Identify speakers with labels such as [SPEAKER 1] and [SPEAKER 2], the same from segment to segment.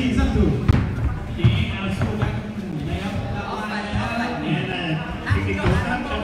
[SPEAKER 1] season 2เจ๊เอาชู้กันนะครับแล้วออกไปแล้วอะไรเนี่ย
[SPEAKER 2] แติงๆผมตั้ง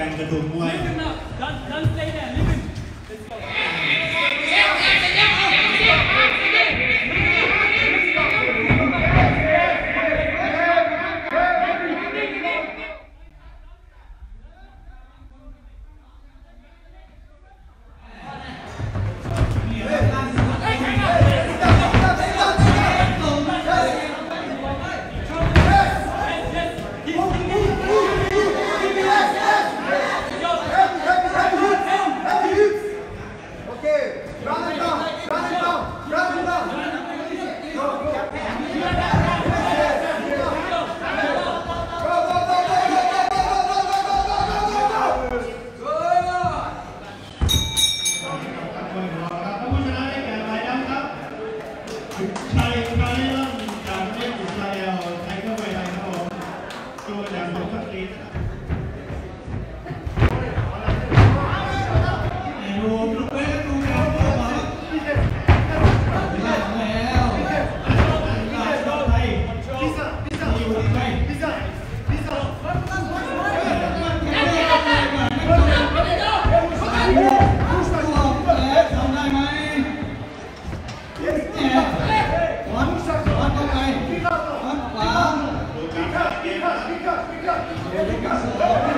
[SPEAKER 2] การกระตุ้มมวย Listen up. Don't, don't play that. Listen. Let's go. Chicas, chicas,
[SPEAKER 1] chicas.